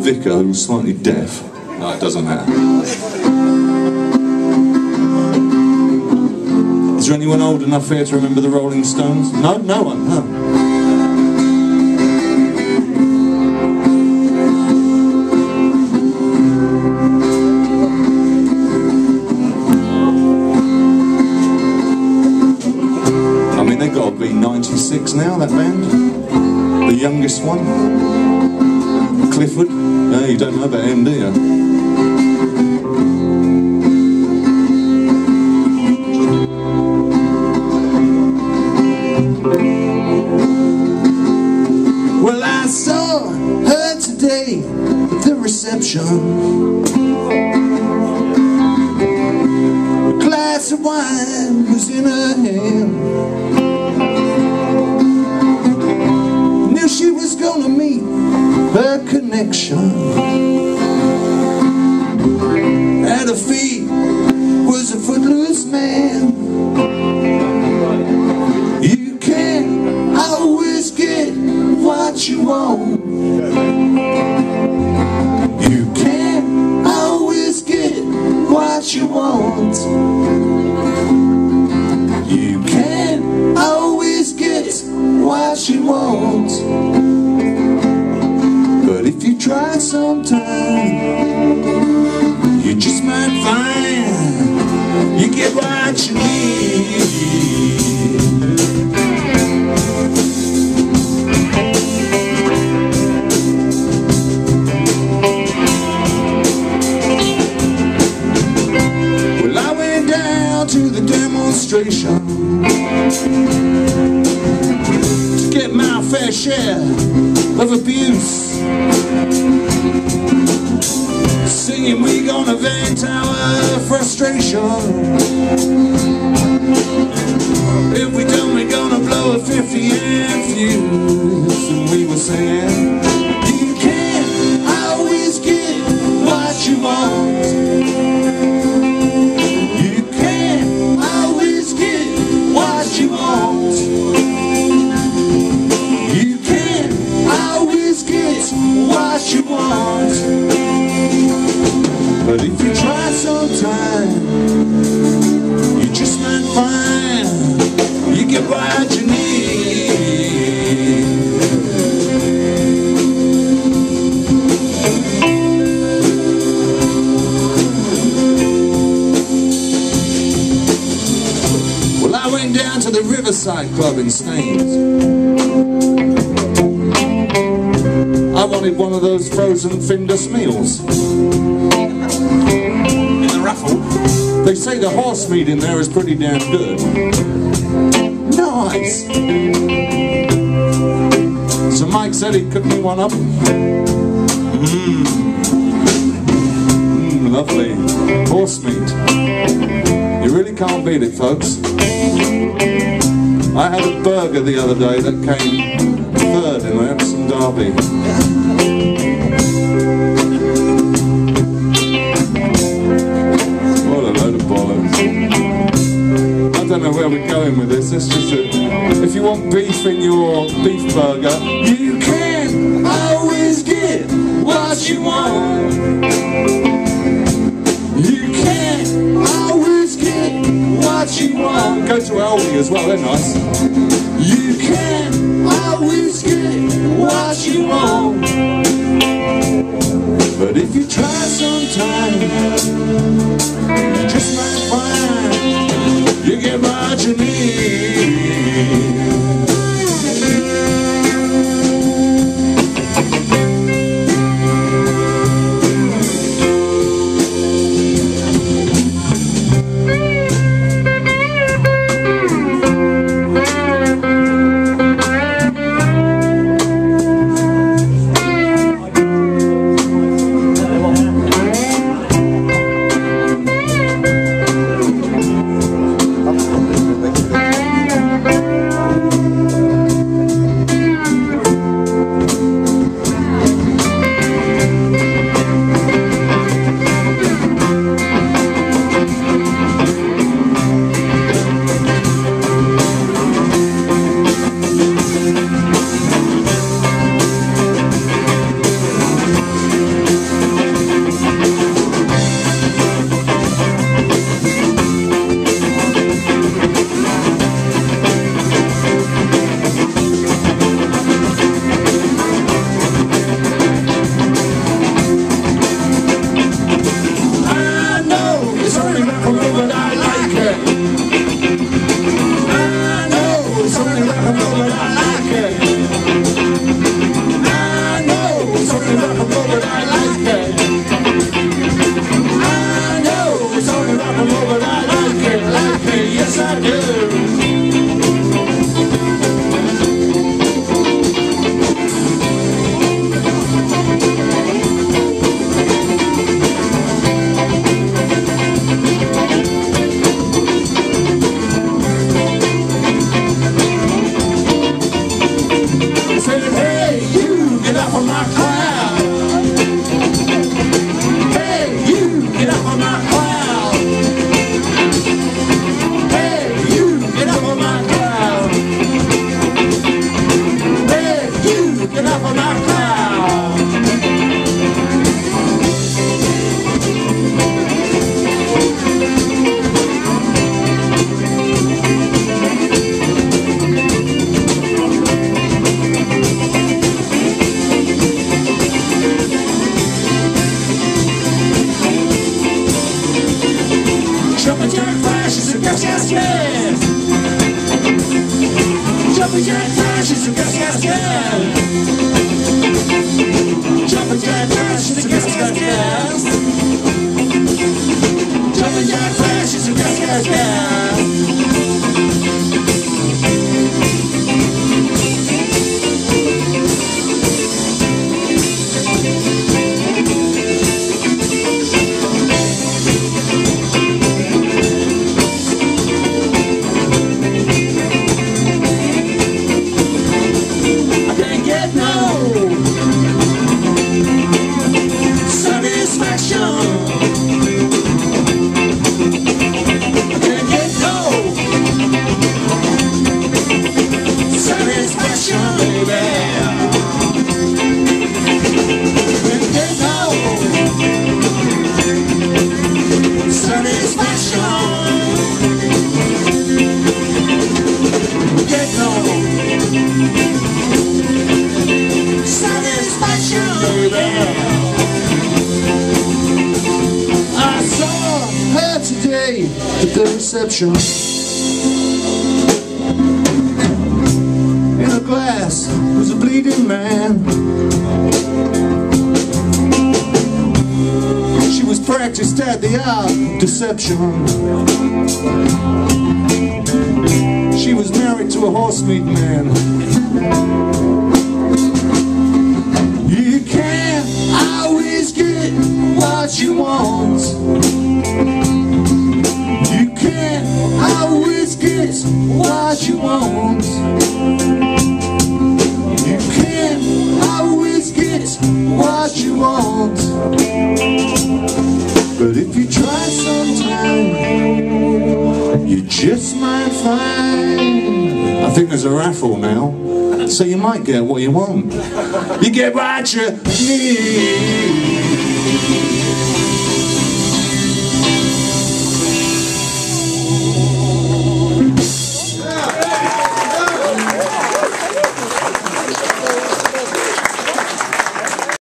vicar who's slightly deaf. No, it doesn't matter. Is there anyone old enough here to remember the Rolling Stones? No, no one. No. I mean, they've got to be 96 now, that band. The youngest one. Clifford. You don't know about him, do you? Well, I saw her today at the reception. A glass of wine was in her hand. Knew she was gonna meet her connection. At her feet was a footloose man. Of abuse. Singing, we gonna vent our frustration. If we don't, we gonna blow a 50 amp fuse. And we were saying, But if you try sometime, you just might find you get what you need. Well, I went down to the Riverside Club in Staines. I wanted one of those frozen Findus meals. They say the horse meat in there is pretty damn good. Nice. So Mike said he'd cook me one up. Mmm. Mmm, lovely. Horse meat. You really can't beat it, folks. I had a burger the other day that came third in the Epsom Derby. Don't know where we're going with this. It's just that if you want beef in your beef burger, you can always get what you want. You can always get what you want. Go to Aldi as well, they're nice. You can it's a gas, gas, gas. In a glass was a bleeding man. She was practiced at the art of deception. She was married to a horse meat man. You can't always get what you want. Get what you want. You can't always get what you want. But if you try sometime, you just might find. I think there's a raffle now. So you might get what you want. You get what you need.